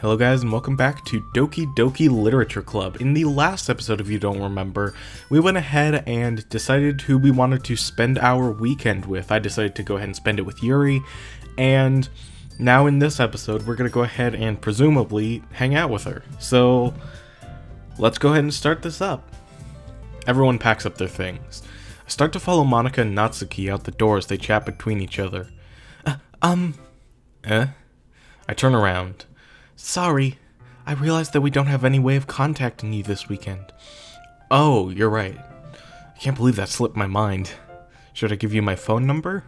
Hello guys and welcome back to Doki Doki Literature Club. In the last episode, if you don't remember, we went ahead and decided who we wanted to spend our weekend with. I decided to go ahead and spend it with Yuri, and now in this episode, we're going to go ahead and presumably hang out with her. So, let's go ahead and start this up. Everyone packs up their things. I start to follow Monika and Natsuki out the door as they chat between each other. Uh, um... Eh? I turn around. Sorry, I realized that we don't have any way of contacting you this weekend. Oh, you're right. I can't believe that slipped my mind. Should I give you my phone number?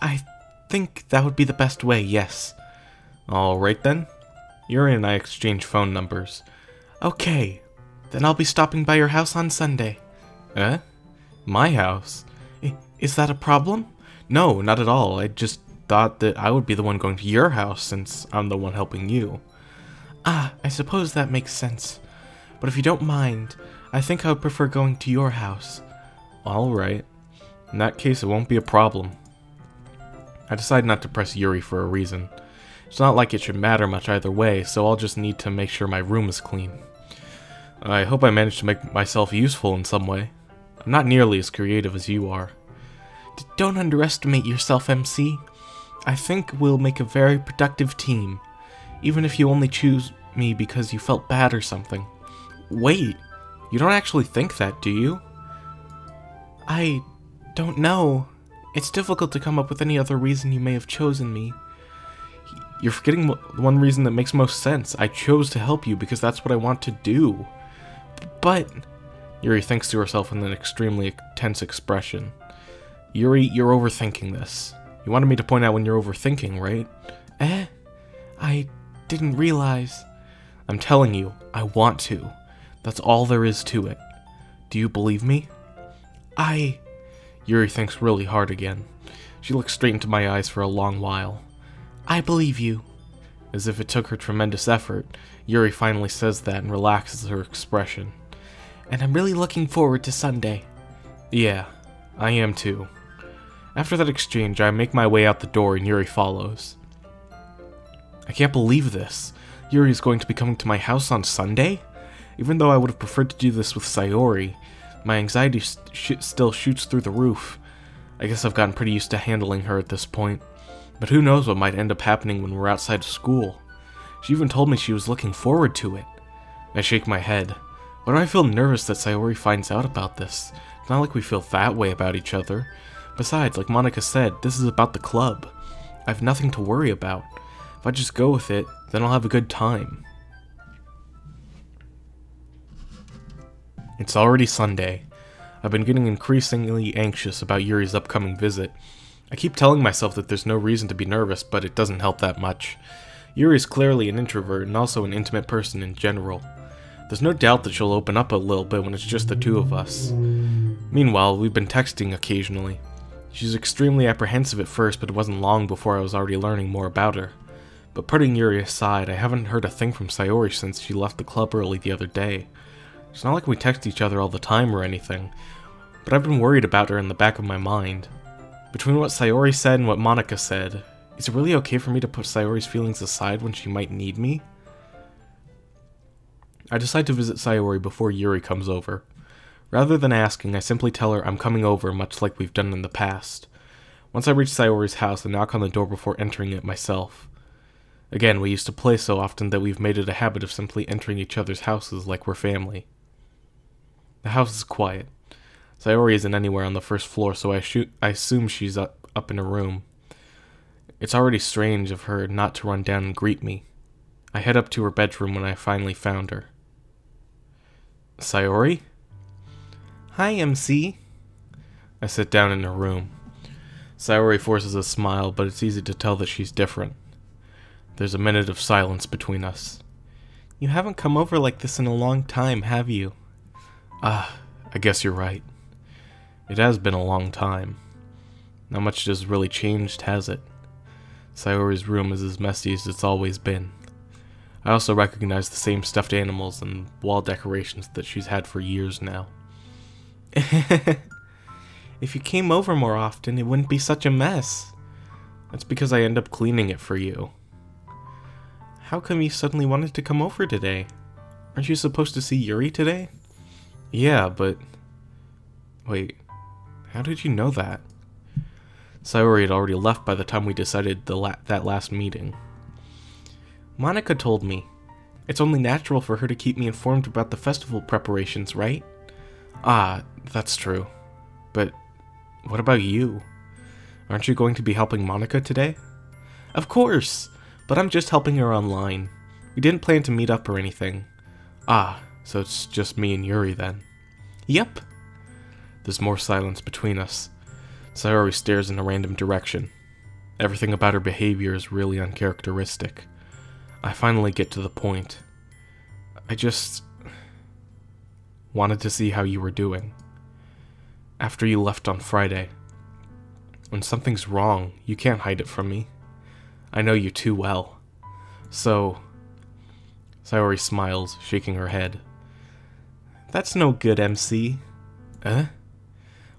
I think that would be the best way, yes. Alright then. Yuri and I exchange phone numbers. Okay, then I'll be stopping by your house on Sunday. Eh? My house? I is that a problem? No, not at all. I just thought that I would be the one going to your house since I'm the one helping you. Ah, I suppose that makes sense. But if you don't mind, I think I would prefer going to your house. Alright. In that case, it won't be a problem. I decide not to press Yuri for a reason. It's not like it should matter much either way, so I'll just need to make sure my room is clean. I hope I managed to make myself useful in some way. I'm not nearly as creative as you are. D don't underestimate yourself, MC. I think we'll make a very productive team, even if you only choose me because you felt bad or something. Wait, you don't actually think that, do you? I don't know. It's difficult to come up with any other reason you may have chosen me. You're forgetting one reason that makes most sense. I chose to help you because that's what I want to do. But... Yuri thinks to herself with an extremely tense expression. Yuri, you're overthinking this. You wanted me to point out when you're overthinking, right? Eh? I didn't realize. I'm telling you, I want to. That's all there is to it. Do you believe me? I... Yuri thinks really hard again. She looks straight into my eyes for a long while. I believe you. As if it took her tremendous effort, Yuri finally says that and relaxes her expression. And I'm really looking forward to Sunday. Yeah, I am too. After that exchange, I make my way out the door and Yuri follows. I can't believe this. Yuri is going to be coming to my house on Sunday? Even though I would have preferred to do this with Sayori, my anxiety still shoots through the roof. I guess I've gotten pretty used to handling her at this point. But who knows what might end up happening when we're outside of school. She even told me she was looking forward to it. I shake my head. Why do I feel nervous that Sayori finds out about this? It's not like we feel that way about each other. Besides, like Monika said, this is about the club. I have nothing to worry about. If I just go with it, then I'll have a good time. It's already Sunday. I've been getting increasingly anxious about Yuri's upcoming visit. I keep telling myself that there's no reason to be nervous, but it doesn't help that much. Yuri is clearly an introvert and also an intimate person in general. There's no doubt that she'll open up a little bit when it's just the two of us. Meanwhile, we've been texting occasionally. She was extremely apprehensive at first, but it wasn't long before I was already learning more about her. But putting Yuri aside, I haven't heard a thing from Sayori since she left the club early the other day. It's not like we text each other all the time or anything, but I've been worried about her in the back of my mind. Between what Sayori said and what Monika said, is it really okay for me to put Sayori's feelings aside when she might need me? I decide to visit Sayori before Yuri comes over. Rather than asking, I simply tell her I'm coming over much like we've done in the past. Once I reach Sayori's house, I knock on the door before entering it myself. Again, we used to play so often that we've made it a habit of simply entering each other's houses like we're family. The house is quiet. Sayori isn't anywhere on the first floor, so I, shoot, I assume she's up, up in her room. It's already strange of her not to run down and greet me. I head up to her bedroom when I finally found her. Sayori? Hi, MC. I sit down in her room. Sayori forces a smile, but it's easy to tell that she's different. There's a minute of silence between us. You haven't come over like this in a long time, have you? Ah, I guess you're right. It has been a long time. Not much has really changed, has it? Sayori's room is as messy as it's always been. I also recognize the same stuffed animals and wall decorations that she's had for years now. if you came over more often, it wouldn't be such a mess. That's because I end up cleaning it for you. how come you suddenly wanted to come over today? Aren't you supposed to see Yuri today? Yeah, but... Wait, how did you know that? Sayori had already left by the time we decided the la that last meeting. Monika told me. It's only natural for her to keep me informed about the festival preparations, right? Ah, that's true. But what about you? Aren't you going to be helping Monika today? Of course! But I'm just helping her online. We didn't plan to meet up or anything. Ah, so it's just me and Yuri then. Yep. There's more silence between us. Sayori stares in a random direction. Everything about her behavior is really uncharacteristic. I finally get to the point. I just wanted to see how you were doing. After you left on Friday. When something's wrong, you can't hide it from me. I know you too well. So, Sayori smiles, shaking her head. That's no good, MC. Eh?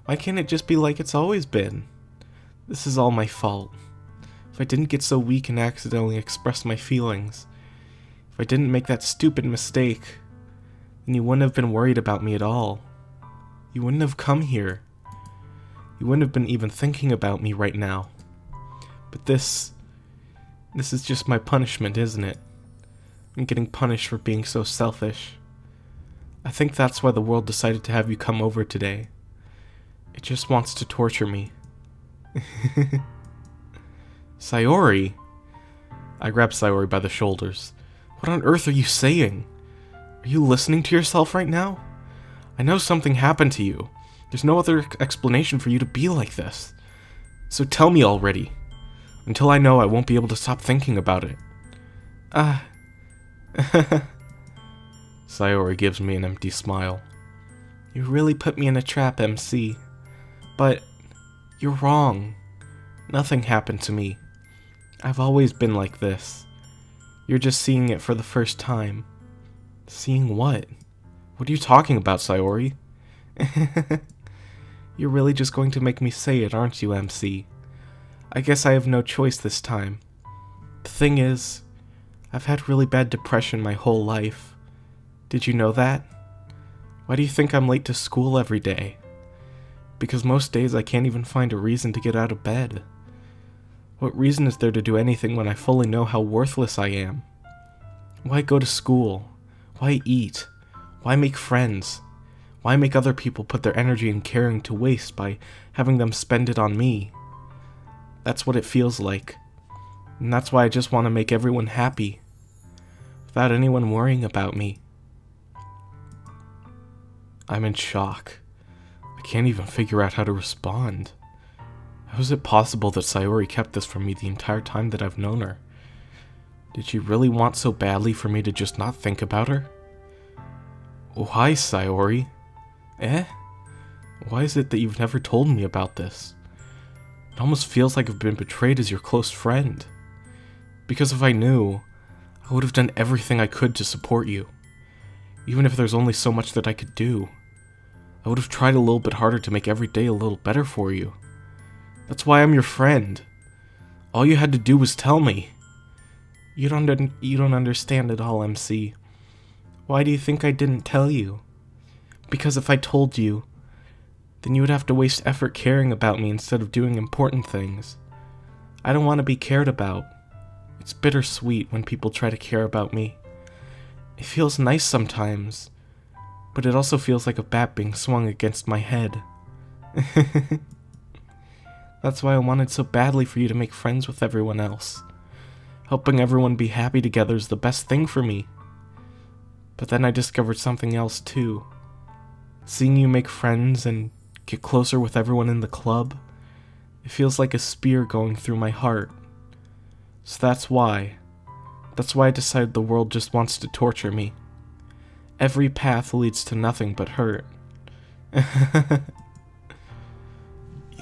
Why can't it just be like it's always been? This is all my fault. If I didn't get so weak and accidentally express my feelings, if I didn't make that stupid mistake, then you wouldn't have been worried about me at all. You wouldn't have come here. You wouldn't have been even thinking about me right now. But this... This is just my punishment, isn't it? I'm getting punished for being so selfish. I think that's why the world decided to have you come over today. It just wants to torture me. Sayori? I grab Sayori by the shoulders. What on earth are you saying? Are you listening to yourself right now? I know something happened to you. There's no other explanation for you to be like this. So tell me already. Until I know, I won't be able to stop thinking about it. Ah. Sayori gives me an empty smile. You really put me in a trap, MC. But you're wrong. Nothing happened to me. I've always been like this. You're just seeing it for the first time. Seeing what? What are you talking about, Sayori? You're really just going to make me say it, aren't you, MC? I guess I have no choice this time. The thing is, I've had really bad depression my whole life. Did you know that? Why do you think I'm late to school every day? because most days I can't even find a reason to get out of bed. What reason is there to do anything when I fully know how worthless I am? Why go to school? Why eat? Why make friends? Why make other people put their energy and caring to waste by having them spend it on me? That's what it feels like. And that's why I just want to make everyone happy. Without anyone worrying about me. I'm in shock I can't even figure out how to respond. How is it possible that Sayori kept this from me the entire time that I've known her? Did she really want so badly for me to just not think about her? Why, Sayori? Eh? Why is it that you've never told me about this? It almost feels like I've been betrayed as your close friend. Because if I knew, I would have done everything I could to support you. Even if there's only so much that I could do. I would have tried a little bit harder to make every day a little better for you. That's why I'm your friend. All you had to do was tell me. You don't you don't understand at all, MC. Why do you think I didn't tell you? Because if I told you, then you would have to waste effort caring about me instead of doing important things. I don't want to be cared about. It's bittersweet when people try to care about me. It feels nice sometimes, but it also feels like a bat being swung against my head. That's why I wanted so badly for you to make friends with everyone else. Helping everyone be happy together is the best thing for me. But then I discovered something else too. Seeing you make friends and get closer with everyone in the club, it feels like a spear going through my heart. So that's why. That's why I decided the world just wants to torture me. Every path leads to nothing but hurt.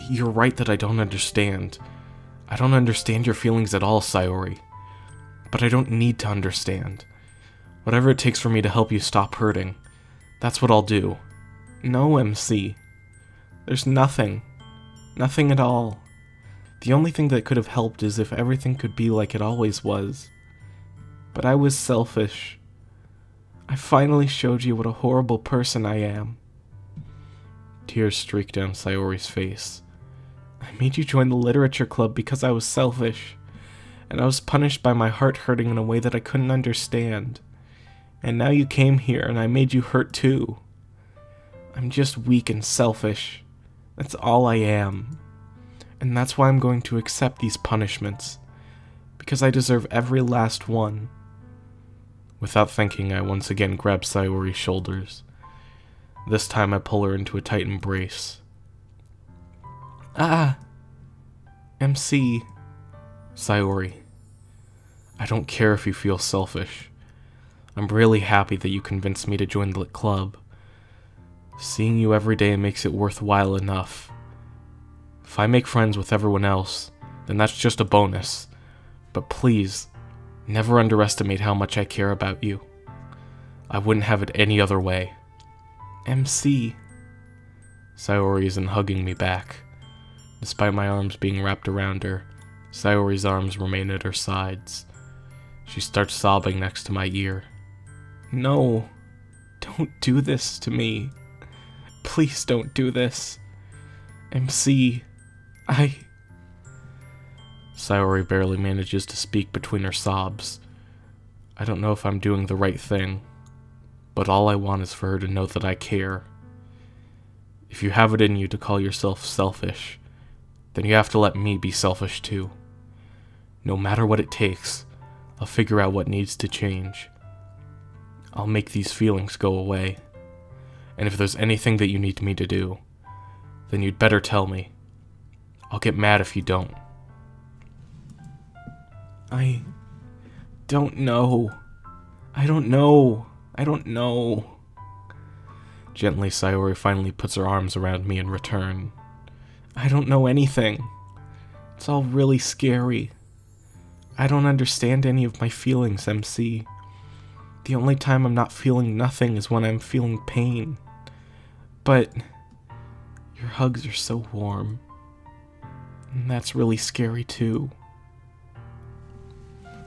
You're right that I don't understand. I don't understand your feelings at all, Sayori. But I don't need to understand. Whatever it takes for me to help you stop hurting, that's what I'll do. No, MC. There's nothing. Nothing at all. The only thing that could have helped is if everything could be like it always was. But I was selfish. I finally showed you what a horrible person I am. Tears streaked down Sayori's face. I made you join the literature club because I was selfish, and I was punished by my heart hurting in a way that I couldn't understand. And now you came here and I made you hurt too. I'm just weak and selfish. That's all I am. And that's why I'm going to accept these punishments. Because I deserve every last one. Without thinking, I once again grab Sayori's shoulders. This time I pull her into a tight embrace. Ah! MC. Sayori. I don't care if you feel selfish. I'm really happy that you convinced me to join the club. Seeing you every day makes it worthwhile enough. If I make friends with everyone else, then that's just a bonus. But please, never underestimate how much I care about you. I wouldn't have it any other way. MC. Sayori isn't hugging me back. Despite my arms being wrapped around her, Sayori's arms remain at her sides. She starts sobbing next to my ear. No, don't do this to me. Please don't do this. MC, I. Sayori barely manages to speak between her sobs. I don't know if I'm doing the right thing, but all I want is for her to know that I care. If you have it in you to call yourself selfish, then you have to let me be selfish too. No matter what it takes, I'll figure out what needs to change. I'll make these feelings go away. And if there's anything that you need me to do, then you'd better tell me. I'll get mad if you don't. I don't know. I don't know. I don't know. Gently, Sayori finally puts her arms around me in return. I don't know anything. It's all really scary. I don't understand any of my feelings, MC. The only time I'm not feeling nothing is when I'm feeling pain. But your hugs are so warm. And that's really scary too.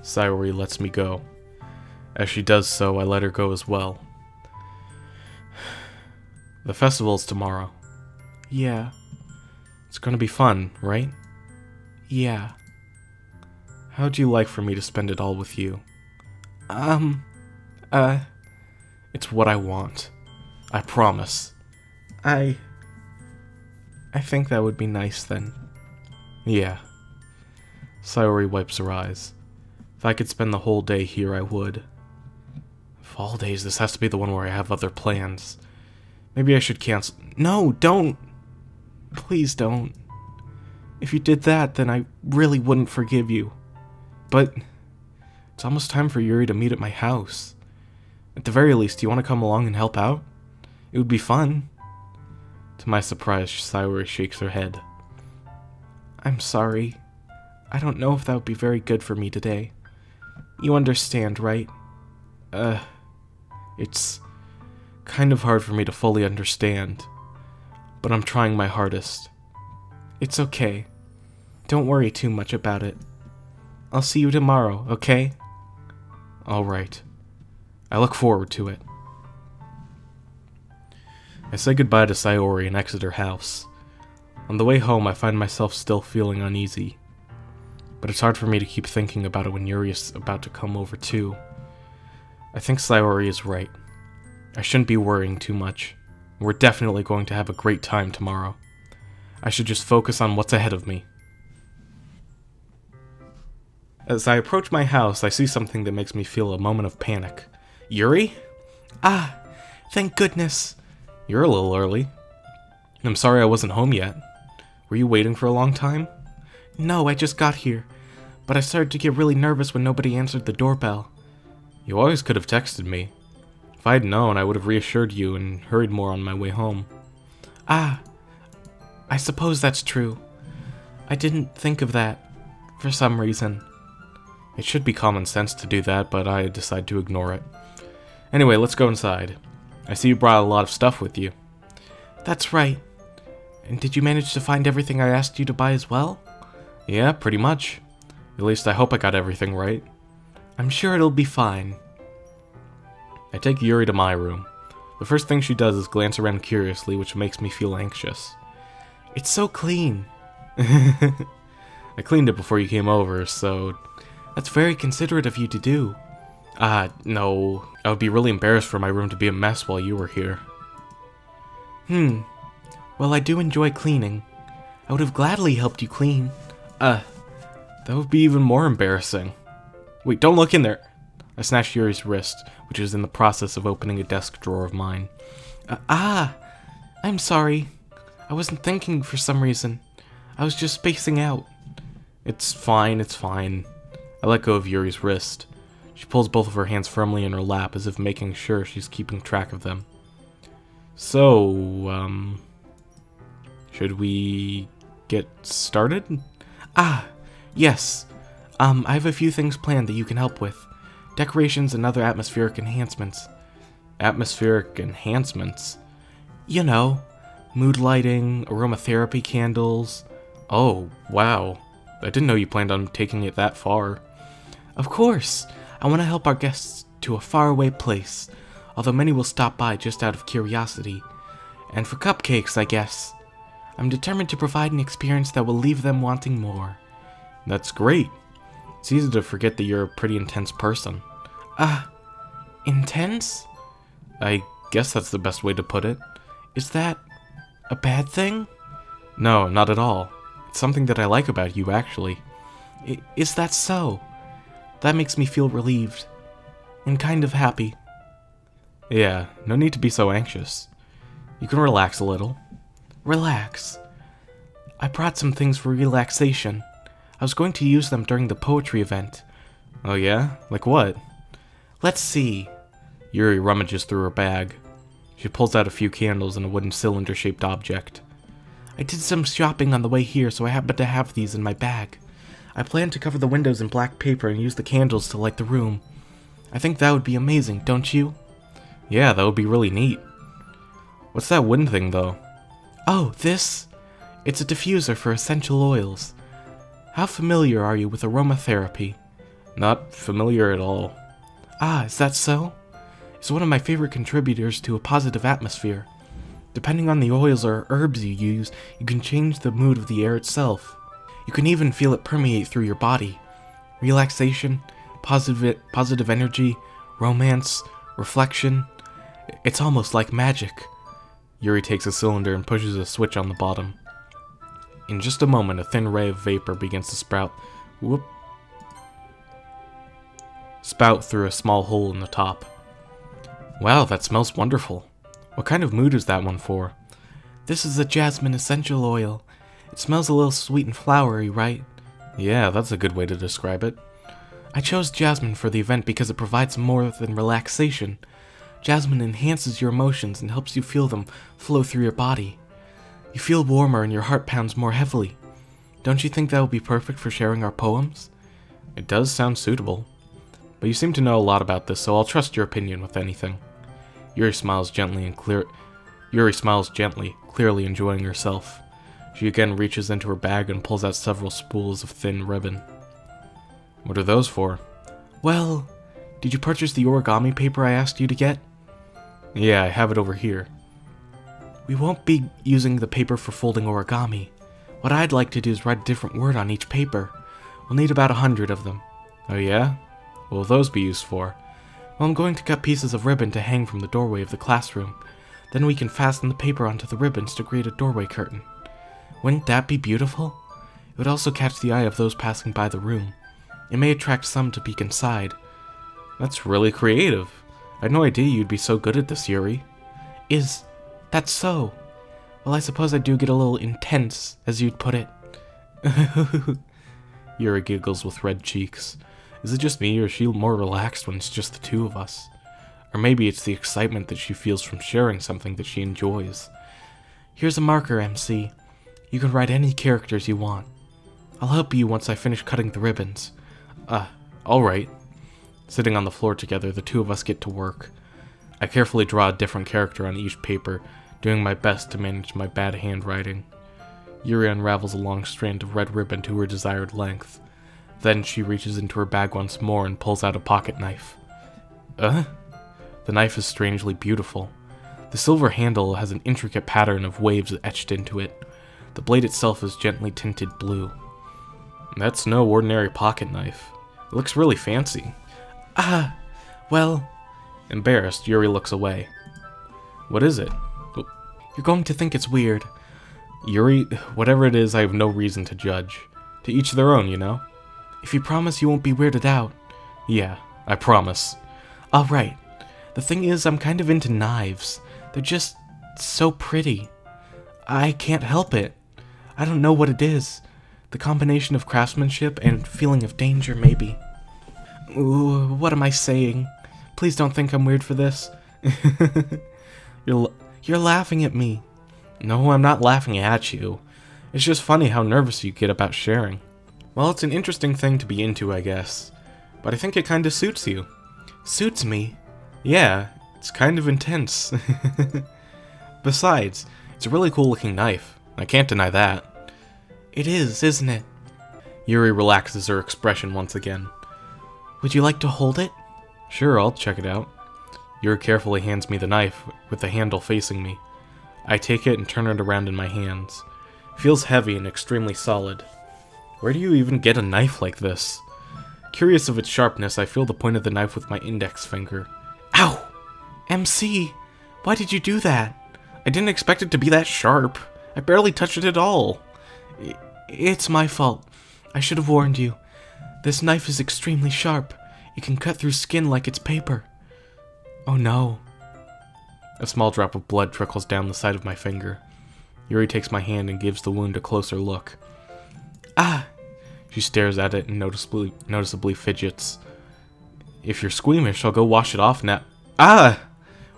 Sayori lets me go. As she does so, I let her go as well. The festival's tomorrow. Yeah. It's gonna be fun, right? Yeah. How'd you like for me to spend it all with you? Um, uh, it's what I want. I promise. I. I think that would be nice then. Yeah. Sayori wipes her eyes. If I could spend the whole day here, I would. Of all days, this has to be the one where I have other plans. Maybe I should cancel. No, don't! Please don't. If you did that, then I really wouldn't forgive you. But it's almost time for Yuri to meet at my house. At the very least, do you want to come along and help out? It would be fun. To my surprise, Sayori shakes her head. I'm sorry. I don't know if that would be very good for me today. You understand, right? Uh, it's kind of hard for me to fully understand, but I'm trying my hardest. It's okay. Don't worry too much about it. I'll see you tomorrow, okay? Alright. I look forward to it. I say goodbye to Sayori and exit her house. On the way home, I find myself still feeling uneasy. But it's hard for me to keep thinking about it when Yuri is about to come over too. I think Sayori is right. I shouldn't be worrying too much. We're definitely going to have a great time tomorrow. I should just focus on what's ahead of me. As I approach my house, I see something that makes me feel a moment of panic. Yuri? Ah, thank goodness. You're a little early. I'm sorry I wasn't home yet. Were you waiting for a long time? No, I just got here. But I started to get really nervous when nobody answered the doorbell. You always could have texted me. If I had known, I would have reassured you and hurried more on my way home. Ah, I suppose that's true. I didn't think of that, for some reason. It should be common sense to do that, but I decide to ignore it. Anyway, let's go inside. I see you brought a lot of stuff with you. That's right. And did you manage to find everything I asked you to buy as well? Yeah, pretty much. At least I hope I got everything right. I'm sure it'll be fine. I take Yuri to my room. The first thing she does is glance around curiously, which makes me feel anxious. It's so clean. I cleaned it before you came over, so... That's very considerate of you to do. Ah, uh, no. I would be really embarrassed for my room to be a mess while you were here. Hmm. Well, I do enjoy cleaning. I would have gladly helped you clean. Uh, that would be even more embarrassing. Wait, don't look in there. I snatched Yuri's wrist, which was in the process of opening a desk drawer of mine. Uh, ah, I'm sorry. I wasn't thinking for some reason. I was just spacing out. It's fine, it's fine. I let go of Yuri's wrist. She pulls both of her hands firmly in her lap as if making sure she's keeping track of them. So, um... Should we get started? Ah, yes. Um, I have a few things planned that you can help with. Decorations and other atmospheric enhancements. Atmospheric enhancements? You know, mood lighting, aromatherapy candles. Oh, wow. I didn't know you planned on taking it that far. Of course. I want to help our guests to a faraway place, although many will stop by just out of curiosity. And for cupcakes, I guess. I'm determined to provide an experience that will leave them wanting more. That's great. It's easy to forget that you're a pretty intense person. Ah, uh, intense? I guess that's the best way to put it. Is that a bad thing? No, not at all. It's something that I like about you, actually. I, is that so? That makes me feel relieved. And kind of happy. Yeah, no need to be so anxious. You can relax a little. Relax. I brought some things for relaxation. I was going to use them during the poetry event. Oh yeah? Like what? Let's see. Yuri rummages through her bag. She pulls out a few candles and a wooden cylinder-shaped object. I did some shopping on the way here, so I happen to have these in my bag. I plan to cover the windows in black paper and use the candles to light the room. I think that would be amazing, don't you? Yeah, that would be really neat. What's that wind thing, though? Oh, this? It's a diffuser for essential oils. How familiar are you with aromatherapy? Not familiar at all. Ah, is that so? It's one of my favorite contributors to a positive atmosphere. Depending on the oils or herbs you use, you can change the mood of the air itself. You can even feel it permeate through your body. Relaxation, positive, positive energy, romance, reflection. It's almost like magic. Yuri takes a cylinder and pushes a switch on the bottom. In just a moment, a thin ray of vapor begins to sprout. Whoop. Spout through a small hole in the top. Wow, that smells wonderful. What kind of mood is that one for? This is a jasmine essential oil. It smells a little sweet and flowery, right? Yeah, that's a good way to describe it. I chose jasmine for the event because it provides more than relaxation. Jasmine enhances your emotions and helps you feel them flow through your body. You feel warmer and your heart pounds more heavily. Don't you think that would be perfect for sharing our poems? It does sound suitable. But you seem to know a lot about this, so I'll trust your opinion with anything. Yuri smiles gently and clear. Yuri smiles gently, clearly enjoying herself. She again reaches into her bag and pulls out several spools of thin ribbon. What are those for? Well, did you purchase the origami paper I asked you to get? Yeah, I have it over here. We won't be using the paper for folding origami. What I'd like to do is write a different word on each paper. We'll need about a hundred of them. Oh yeah? What will those be used for? Well, I'm going to cut pieces of ribbon to hang from the doorway of the classroom. Then we can fasten the paper onto the ribbons to create a doorway curtain. Wouldn't that be beautiful? It would also catch the eye of those passing by the room. It may attract some to peek inside. That's really creative. I had no idea you'd be so good at this, Yuri. Is that so? Well, I suppose I do get a little intense, as you'd put it. Yuri giggles with red cheeks. Is it just me, or is she more relaxed when it's just the two of us? Or maybe it's the excitement that she feels from sharing something that she enjoys. Here's a marker, MC. You can write any characters you want. I'll help you once I finish cutting the ribbons. Uh, alright. Sitting on the floor together, the two of us get to work. I carefully draw a different character on each paper, doing my best to manage my bad handwriting. Yuri unravels a long strand of red ribbon to her desired length. Then she reaches into her bag once more and pulls out a pocket knife. Uh? The knife is strangely beautiful. The silver handle has an intricate pattern of waves etched into it. The blade itself is gently tinted blue. That's no ordinary pocket knife. It looks really fancy. Ah, well... Embarrassed, Yuri looks away. What is it? You're going to think it's weird. Yuri, whatever it is, I have no reason to judge. To each their own, you know? If you promise you won't be weirded out. Yeah, I promise. Alright. The thing is, I'm kind of into knives. They're just so pretty. I can't help it. I don't know what it is. The combination of craftsmanship and feeling of danger, maybe. Ooh, what am I saying? Please don't think I'm weird for this. you're, you're laughing at me. No, I'm not laughing at you. It's just funny how nervous you get about sharing. Well, it's an interesting thing to be into, I guess. But I think it kinda suits you. Suits me? Yeah, it's kind of intense. Besides, it's a really cool looking knife. I can't deny that. It is, isn't it? Yuri relaxes her expression once again. Would you like to hold it? Sure, I'll check it out. Yuri carefully hands me the knife, with the handle facing me. I take it and turn it around in my hands. Feels heavy and extremely solid. Where do you even get a knife like this? Curious of its sharpness, I feel the point of the knife with my index finger. Ow! MC, why did you do that? I didn't expect it to be that sharp. I barely touched it at all. It's my fault. I should have warned you. This knife is extremely sharp. It can cut through skin like it's paper. Oh no. A small drop of blood trickles down the side of my finger. Yuri takes my hand and gives the wound a closer look. Ah! She stares at it and noticeably, noticeably fidgets. If you're squeamish, I'll go wash it off now. Ah!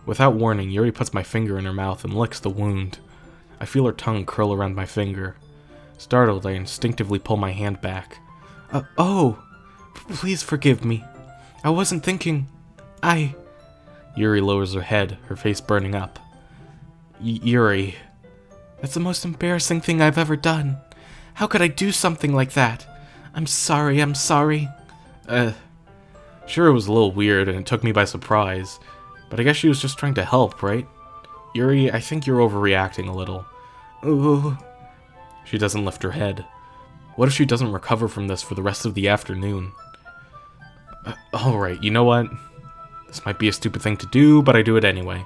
Without warning, Yuri puts my finger in her mouth and licks the wound. I feel her tongue curl around my finger. Startled, I instinctively pull my hand back. Uh, oh! Please forgive me. I wasn't thinking. I. Yuri lowers her head, her face burning up. Y Yuri. That's the most embarrassing thing I've ever done. How could I do something like that? I'm sorry, I'm sorry. Uh. Sure, it was a little weird and it took me by surprise, but I guess she was just trying to help, right? Yuri, I think you're overreacting a little. Ooh. She doesn't lift her head. What if she doesn't recover from this for the rest of the afternoon? Uh, Alright, you know what? This might be a stupid thing to do, but I do it anyway.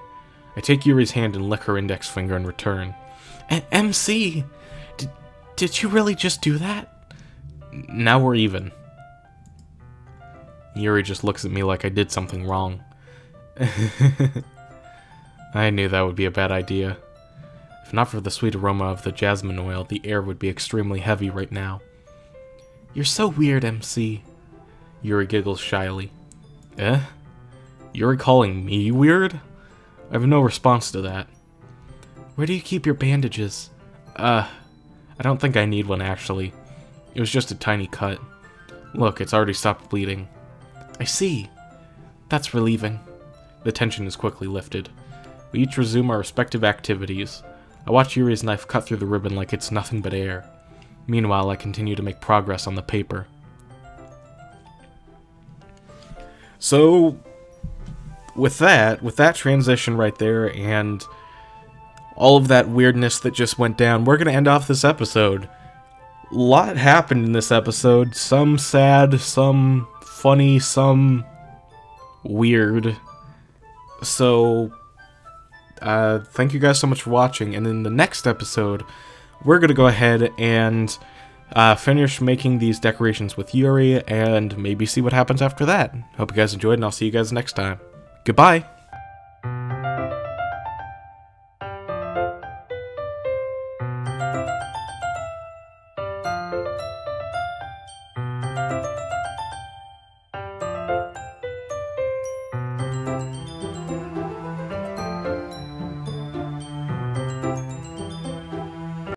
I take Yuri's hand and lick her index finger in return. A MC! Did, did you really just do that? Now we're even. Yuri just looks at me like I did something wrong. I knew that would be a bad idea. If not for the sweet aroma of the jasmine oil, the air would be extremely heavy right now. You're so weird, MC. Yuri giggles shyly. Eh? You're calling me weird? I have no response to that. Where do you keep your bandages? Uh, I don't think I need one actually. It was just a tiny cut. Look, it's already stopped bleeding. I see. That's relieving. The tension is quickly lifted. We each resume our respective activities. I watch Yuri's knife cut through the ribbon like it's nothing but air. Meanwhile, I continue to make progress on the paper. So, with that, with that transition right there, and all of that weirdness that just went down, we're going to end off this episode. A lot happened in this episode. Some sad, some funny, some weird. So, uh, thank you guys so much for watching. And in the next episode, we're going to go ahead and uh, finish making these decorations with Yuri and maybe see what happens after that. Hope you guys enjoyed, and I'll see you guys next time. Goodbye!